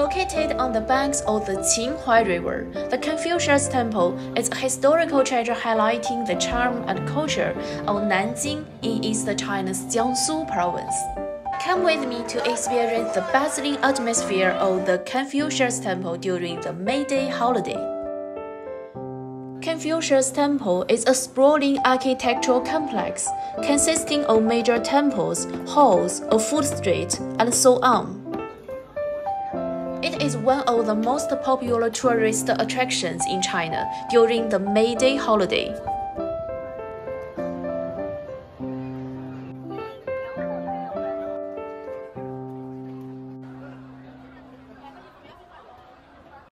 Located on the banks of the Qinhuai River, the Confucius Temple is a historical treasure highlighting the charm and culture of Nanjing in East China's Jiangsu province. Come with me to experience the bustling atmosphere of the Confucius Temple during the May Day holiday. Confucius Temple is a sprawling architectural complex consisting of major temples, halls, a food street, and so on. It is one of the most popular tourist attractions in China during the May Day holiday.